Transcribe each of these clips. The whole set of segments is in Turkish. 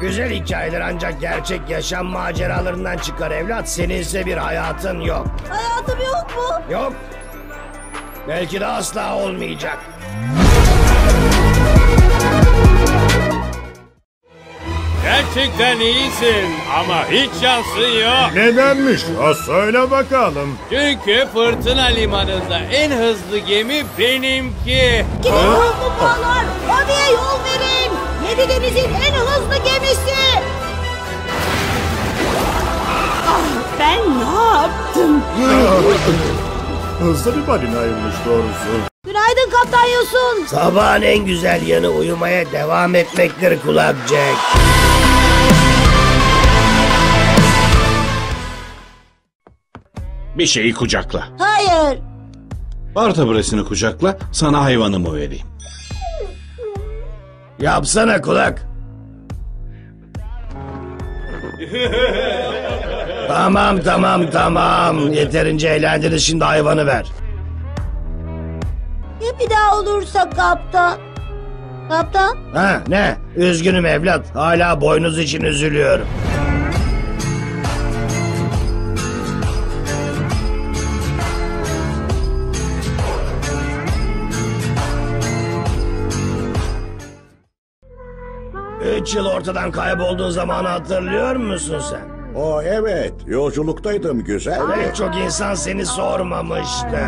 Güzel hikayeler ancak gerçek yaşam maceralarından çıkar evlat. Senin ise bir hayatın yok. Hayatım yok mu? Yok. Belki de asla olmayacak. Gerçekten iyisin ama hiç şansın yok. Nedenmiş o söyle bakalım. Çünkü fırtına limanında en hızlı gemi benimki. Gidin kaplumbağalar. Abiye yol verin. Yedi denizin en hızlı gemisi. Ah, ben ne yaptım? Hızlı bir balinaymış doğrusu. Günaydın Kaptan Yosun. Sabahın en güzel yanı uyumaya devam etmektir kulak Jack. Bir şeyi kucakla. Hayır. Bartabrasını kucakla, sana hayvanımı vereyim. Yapsana kulak. tamam tamam tamam. Yeterince eğlendiniz şimdi hayvanı ver. Ya bir daha olursa kaptan? Kaptan? Ha ne? Üzgünüm evlat. Hala boynuz için üzülüyorum. Üç yıl ortadan kaybolduğun zamanı hatırlıyor musun sen? O evet, yolculuktaydım güzel. Pek çok insan seni sormamıştı.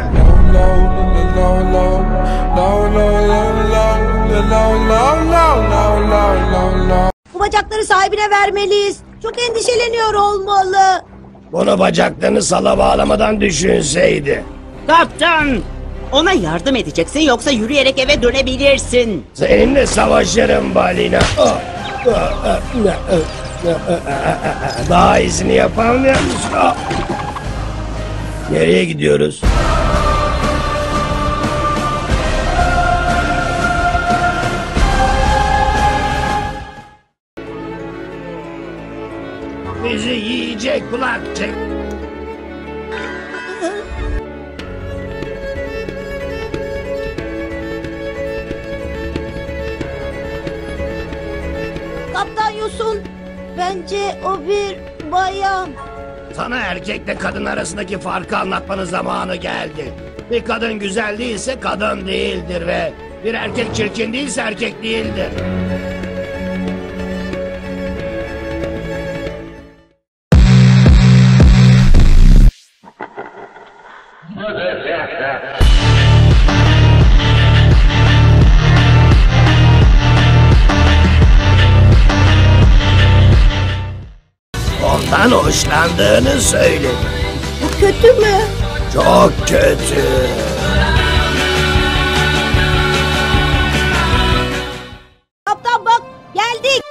Bu bacakları sahibine vermeliyiz. Çok endişeleniyor olmalı. Bunu bacaklarını sala bağlamadan düşünseydi. Kaptan! Ona yardım edeceksin yoksa yürüyerek eve dönebilirsin. Seninle savaşırım balina. Ah, ah, ah, ah, ah, ah, ah, ah. Daha iyisini yapamıyor musun? Nereye gidiyoruz? Bizi yiyecek kulak çek. Bence o bir bayan. Sana erkekle kadın arasındaki farkı anlatmanın zamanı geldi. Bir kadın güzel değilse kadın değildir ve bir erkek çirkin değilse erkek değildir. Hoşlandığını söyledi. Bu kötü mü? Çok kötü. Kaptan bak geldik.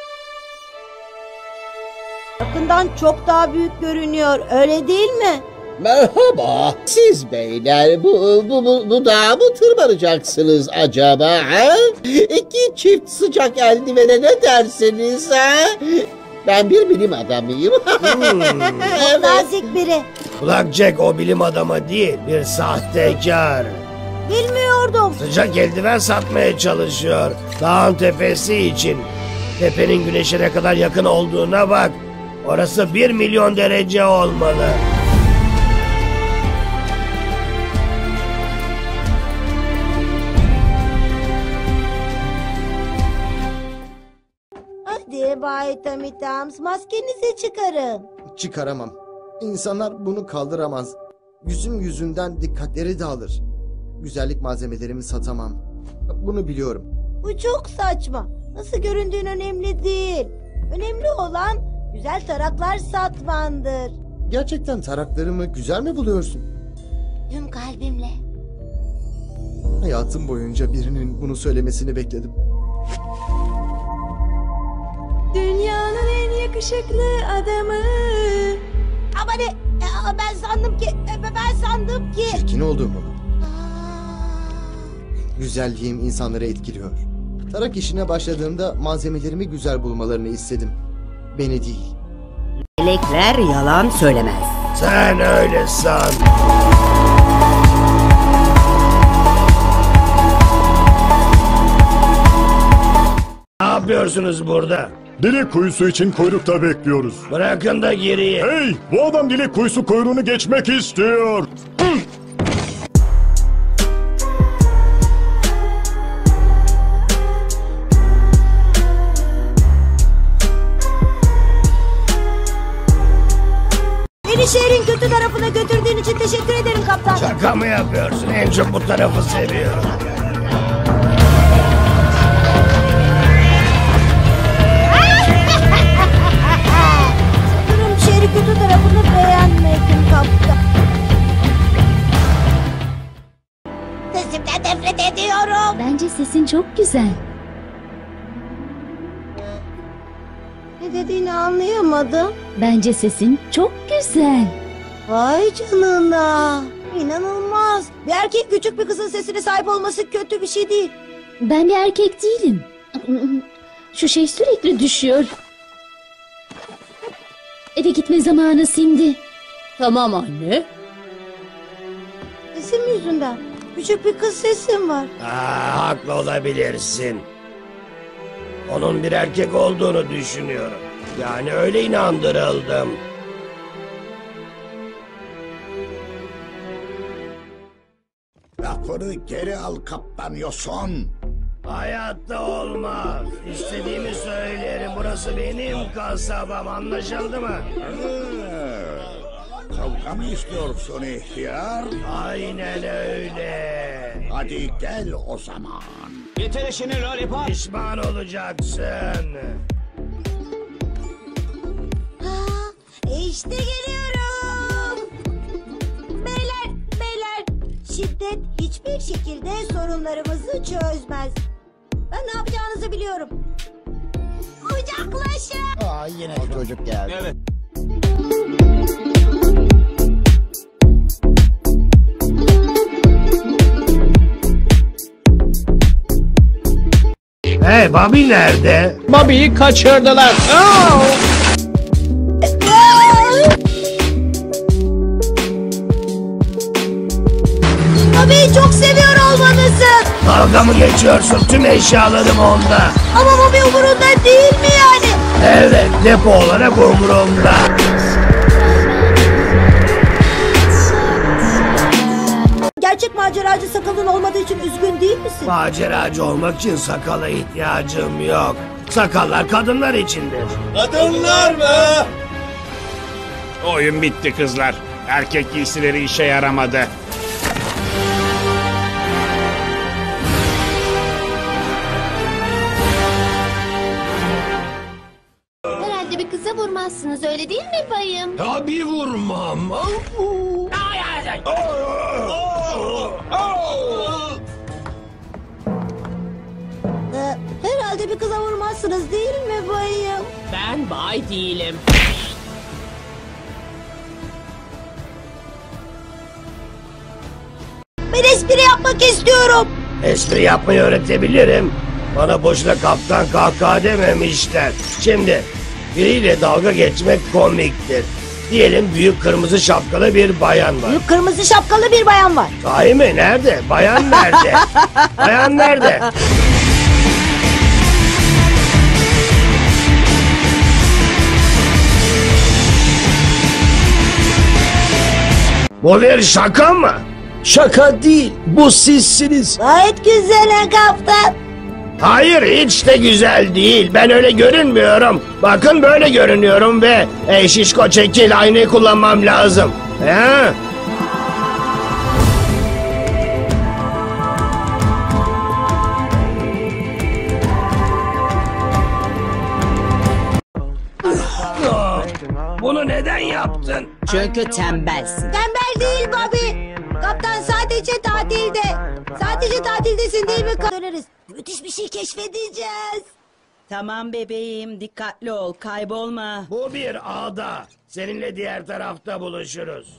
Yakından çok daha büyük görünüyor öyle değil mi? Merhaba. Siz beyler bu, bu, bu, bu dağa mı tırmanacaksınız acaba? Ha? İki çift sıcak eldivene ne dersiniz ha? Ben bir bilim adamıyım. evet. Nazik biri. Kulak Jack o bilim adamı değil, bir sahtekar. Bilmiyordum. Sıcak eldiven satmaya çalışıyor. Dağın tepesi için. Tepenin güneşe ne kadar yakın olduğuna bak. Orası bir milyon derece olmalı. Bay Tamitams maskenizi çıkarın. Çıkaramam. İnsanlar bunu kaldıramaz. Yüzüm yüzünden dikkatleri dağılır. Güzellik malzemelerimi satamam. Bunu biliyorum. Bu çok saçma. Nasıl göründüğün önemli değil. Önemli olan güzel taraklar satmandır. Gerçekten taraklarımı güzel mi buluyorsun? Tüm kalbimle. Hayatım boyunca birinin bunu söylemesini bekledim. Dünyanın en yakışıklı adamı. Ama ne? e, Ben sandım ki, ben sandım ki. Çirkin olduğumu. Güzelliğim insanları etkiliyor. Tarak işine başladığımda malzemelerimi güzel bulmalarını istedim. Beni değil. Melekler yalan söylemez. Sen öyle san. Yapıyorsunuz burada? Dilek kuyusu için kuyrukta bekliyoruz. Bırakın da gireyim. Hey! Bu adam dilek kuyusu kuyruğunu geçmek istiyor. Beni şehrin kötü tarafına götürdüğün için teşekkür ederim kaptan. Şaka mı yapıyorsun? En çok bu tarafı seviyorum. Şehrin kötü tarafını beğenmedim kaptan. Sesimden nefret ediyorum. Bence sesin çok güzel. Ne dediğini anlayamadım. Bence sesin çok güzel. Vay canına. İnanılmaz. Bir erkek küçük bir kızın sesine sahip olması kötü bir şey değil. Ben bir erkek değilim. Şu şey sürekli düşüyor. Eve gitme zamanı Cindy. Tamam anne. Sesim yüzünden. Küçük bir kız sesim var. Aa, haklı olabilirsin. Onun bir erkek olduğunu düşünüyorum. Yani öyle inandırıldım. Lafını geri al kaptan Yoson. Hayatta olmaz. İstediğimi söylerim. Burası benim kasabam. Anlaşıldı mı? Ee, Kavga mı istiyorsun ihtiyar? Aynen öyle. Hadi gel o zaman. Yeter işini lollipop. Pişman olacaksın. İşte geliyorum. Beyler, beyler. Şiddet hiçbir şekilde sorunlarımızı çözmez. Ben ne yapacağınızı biliyorum. Kucaklaşın. Aa yine çocuk geldi. Evet. Hey Bobby nerede? Bobby'yi kaçırdılar. Aa! Geçiyorsun? Tüm eşyalarım onda. Ama Bobby umurunda değil mi yani? Evet depo olarak umurumda. Gerçek maceracı sakalın olmadığı için üzgün değil misin? Maceracı olmak için sakala ihtiyacım yok. Sakallar kadınlar içindir. Oyun bitti kızlar. Erkek giysileri işe yaramadı. Tabii vurmam. Ee, herhalde bir kıza vurmazsınız değil mi bayım? Ben bay değilim. Ben espri yapmak istiyorum. Espri yapmayı öğretebilirim. Bana boşuna kaptan kahkaha dememişler. Şimdi biriyle dalga geçmek komiktir. Diyelim büyük kırmızı şapkalı bir bayan var. Büyük kırmızı şapkalı bir bayan var. Sahi mi? Nerede? Bayan nerede? bayan nerede? Bu bir şaka mı? Şaka değil, bu sizsiniz. Gayet güzel ha kaptan. Hayır hiç de güzel değil. Ben öyle görünmüyorum. Bakın böyle görünüyorum ve ey şişko çekil aynayı kullanmam lazım. He? Bunu neden yaptın? Çünkü tembelsin. Tembel değil Bobby. Kaptan sadece tatilde. Sadece tatildesin değil mi? Döneriz. Şey keşfedeceğiz. Tamam bebeğim dikkatli ol kaybolma. Bu bir ağda. Seninle diğer tarafta buluşuruz.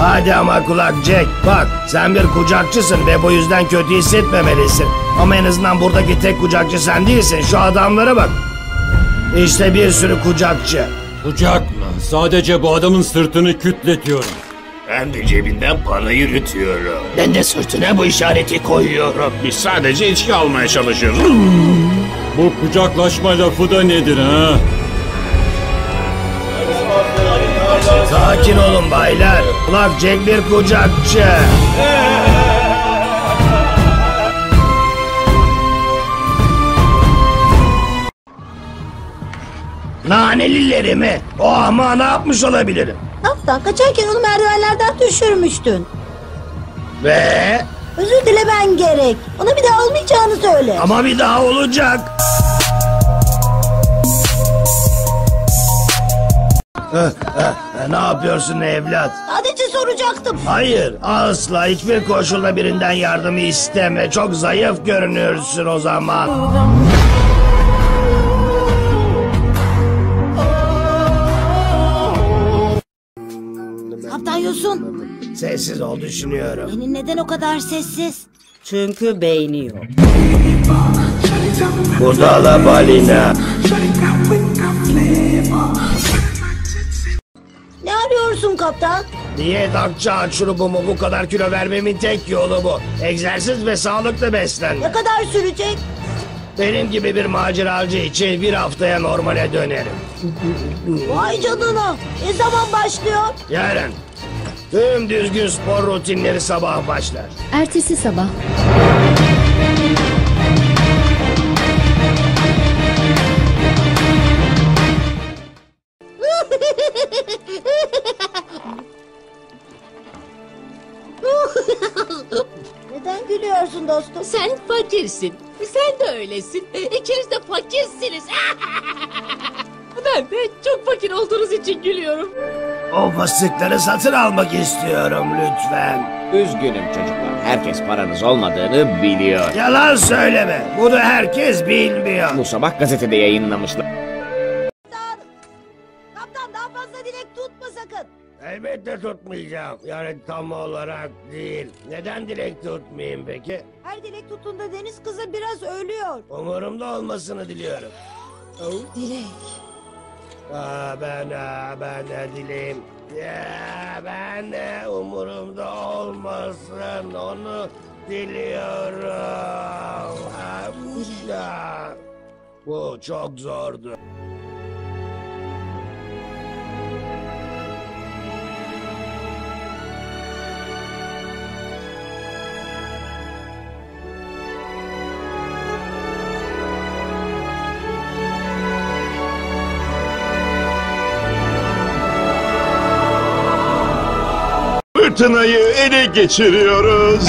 Hadi ama kulak Jack. Bak sen bir kucakçısın ve bu yüzden kötü hissetmemelisin. Ama en azından buradaki tek kucakçı sen değilsin. Şu adamlara bak. İşte bir sürü kucakçı. Kucak mı? Sadece bu adamın sırtını kütletiyorum. Ben de cebinden para yürütüyorum. Ben de sırtına bu işareti koyuyorum. Biz sadece içki almaya çalışıyoruz. Bu kucaklaşma lafı da nedir ha? Sakin olun baylar. Kulak Jack bir kucakçı. Nanelileri mi? O ama ne yapmış olabilirim? Kaptan kaçarken onu merdivenlerden düşürmüştün. Ve Özür dilemen gerek. Ona bir daha olmayacağını söyle. ama bir daha olacak. Ne yapıyorsun evlat? Sadece soracaktım. Hayır, asla hiçbir koşulda birinden yardımı isteme. Çok zayıf görünüyorsun o zaman. Kaptan Yosun, Sessiz ol düşünüyorum. senin neden o kadar sessiz? Çünkü beyni yok. Budala balina. Ne arıyorsun kaptan? Diyet akça aç şurubumu bu kadar kilo vermemin tek yolu bu. Egzersiz ve sağlıklı beslenme. Ne kadar sürecek? Benim gibi bir maceracı için bir haftaya normale dönerim. Vay canına. Ne zaman başlıyor? Yarın. Tüm düzgün spor rutinleri sabah başlar. Ertesi sabah. Fakirsin. Sen de öylesin. İkiniz de fakirsiniz. ben de çok fakir olduğunuz için gülüyorum. O fıstıkları satın almak istiyorum lütfen. Üzgünüm çocuklar. Herkes paranız olmadığını biliyor. Yalan söyleme. Bunu herkes bilmiyor. Bu sabah gazetede yayınlamışlar. Elbette tutmayacağım. Yani tam olarak değil. Neden dilek tutmayayım peki? Her dilek tuttuğunda deniz kızı biraz ölüyor. Umurumda olmasını diliyorum. Dilek. Aa, ben aa, ben de dileyim. Ya, ben de umurumda olmasın onu diliyorum. Aa. Bu çok zordu. Fırtınayı ele geçiriyoruz.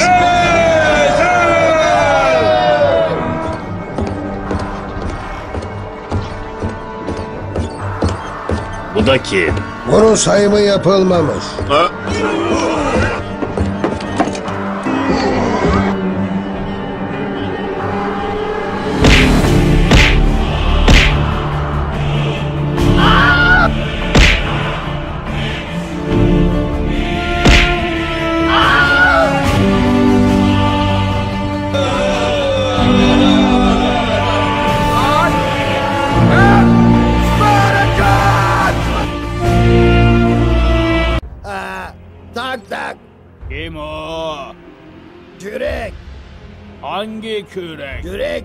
Bu da kim? Bunun sayımı yapılmamış. Aa,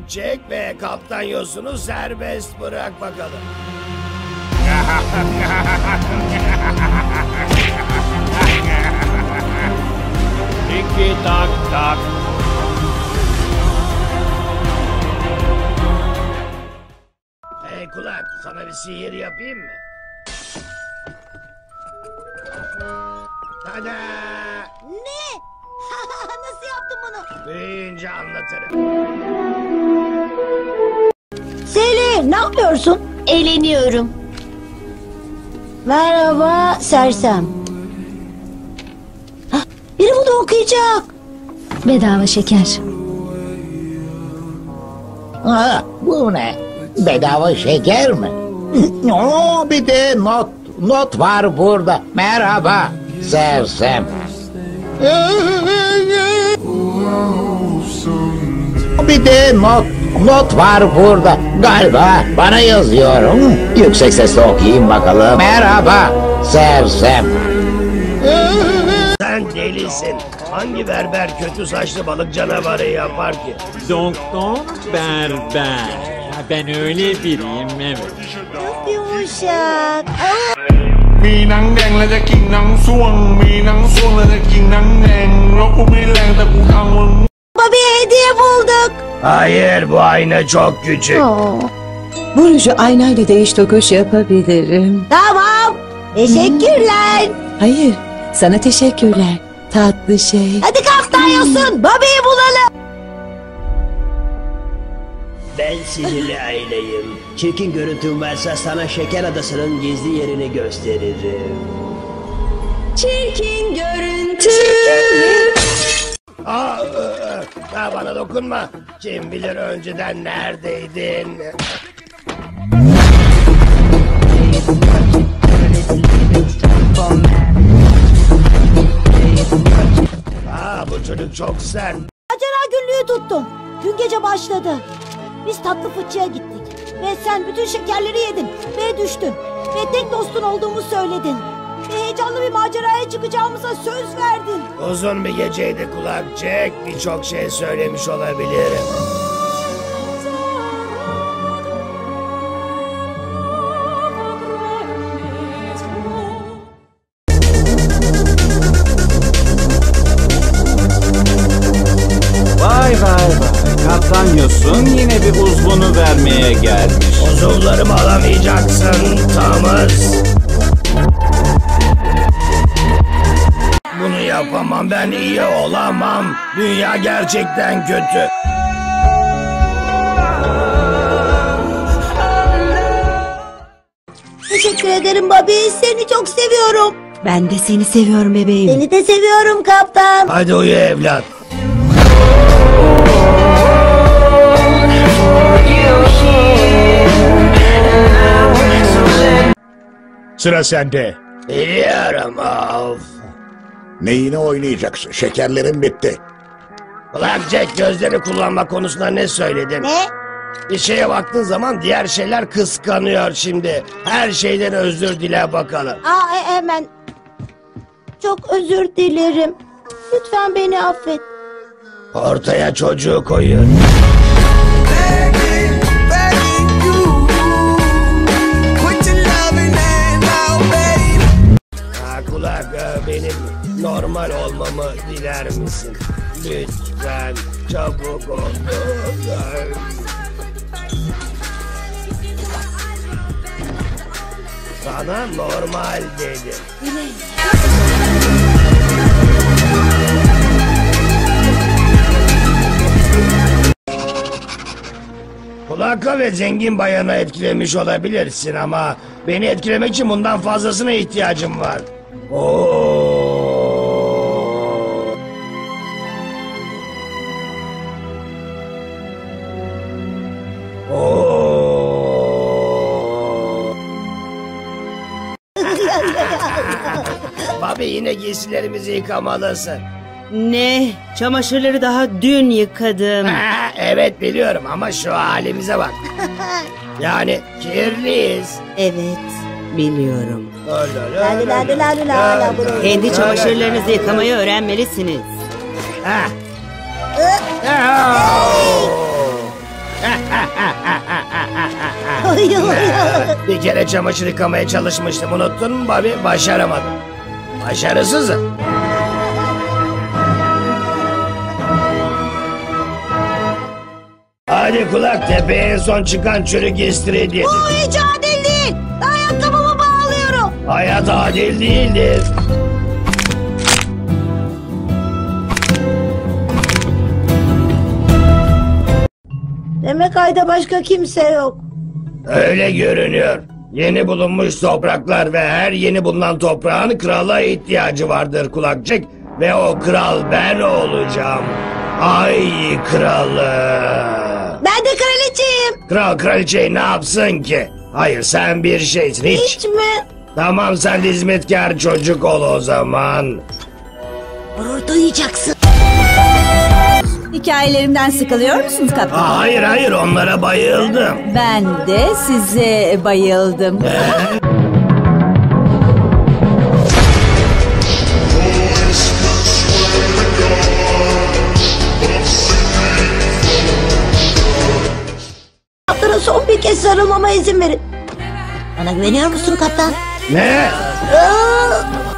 çek ve kaptan Yosun'u serbest bırak bakalım. Tiki tak tak. Hey kulak sana bir sihir yapayım mı? Tada! Nasıl yaptın bunu? Büyüyünce anlatırım. Seli ne yapıyorsun? Eğleniyorum. Merhaba sersem. Hah, Biri bunu okuyacak. Bedava şeker. Ha, bu ne? Bedava şeker mi? Oo, bir de not. Not var burada. Merhaba. Sersem. Bir de not. Not var burada. Galiba bana yazıyorum. Yüksek sesle okuyayım bakalım. Merhaba. Sersem. Sen delisin. Hangi berber kötü saçlı balık canavarı yapar ki? Doktor berber. Ben öyle biriyim evet. Yumuşak. มีหนังแดงแล้วจะกินหนังส่วง มีหนังส่วงแล้วจะกินหนังแดงแล้วกูไม่แรงแต่กูทำมึง Baba bir hediye bulduk. Hayır bu ayna çok küçük. Bu ruju aynayla değiş tokuş yapabilirim. Tamam. Teşekkürler. Hayır, sana teşekkürler. Tatlı şey. Hadi kaptan yosun. Babayı bulalım. Ben sinirli aileyim. Çirkin görüntüm varsa sana Şeker Adası'nın gizli yerini gösteririm. Çirkin görüntü. Aa, ıı, aa, bana dokunma. Kim bilir önceden neredeydin? Aa, bu çocuk çok sert. Macera günlüğü tuttum. Dün gece başladı. Biz tatlı fıçıya gittik. Ve sen bütün şekerleri yedin. Ve düştün. Ve tek dostun olduğumu söyledin. Ve heyecanlı bir maceraya çıkacağımıza söz verdin. Uzun bir geceydi kulak Jack. Birçok şey söylemiş olabilirim. Yapamam ben iyi olamam. Dünya gerçekten kötü. Teşekkür ederim Bobby. Seni çok seviyorum. Ben de seni seviyorum bebeğim. Seni de seviyorum kaptan. Hadi uyu evlat. Sıra sende. Biliyorum of. Neyini oynayacaksın? Şekerlerin bitti. Kulak Jack gözlerini kullanma konusunda ne söyledin? Ne? Bir şeye baktığın zaman diğer şeyler kıskanıyor şimdi. Her şeyden özür dile bakalım. Aa, e- hemen. Çok özür dilerim. Lütfen beni affet. Ortaya çocuğu koyuyor. Normal olmamı diler misin? Lütfen çabuk ol. Sana normal dedim. Kulakla ve zengin bayanı etkilemiş olabilirsin ama beni etkilemek için bundan fazlasına ihtiyacım var. Oo. Yine giysilerimizi yıkamalısın. Ne? Çamaşırları daha dün yıkadım. Ha, evet biliyorum ama şu halimize bak. Yani kirliyiz. Evet, biliyorum. La la la la la la la bro. Kendi çamaşırlarınızı yıkamayı öğrenmelisiniz. Ha. Bir kere çamaşır yıkamaya çalışmıştım unuttun mu Bobby? Başaramadım. Başarısızım. Hadi kulak tepeye en son çıkan çürük istiridye. Bu hiç adil değil. Ayakkabımı bağlıyorum. Hayat adil değildir. Demek ayda başka kimse yok. Öyle görünüyor. Yeni bulunmuş topraklar ve her yeni bulunan toprağın krala ihtiyacı vardır kulakçık. Ve o kral ben olacağım. Ay kralı. Ben de kraliçeyim. Kral kraliçeyi ne yapsın ki? Hayır sen bir şeysin hiç. Hiç mi? Tamam sen de hizmetkar çocuk ol o zaman. Gurur duyacaksın. Hikayelerimden sıkılıyor musunuz kaptan? Aa, hayır hayır onlara bayıldım. Ben de size bayıldım. Kaptana son bir kez sarılmama izin verin. Bana güveniyor musun kaptan? Ne? Aa, bunu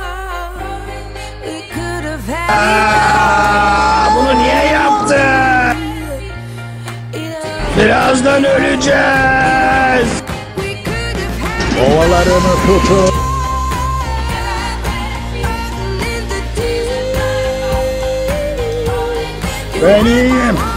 Birazdan öleceğiz. Kovalarını tutun. Ben iyiyim.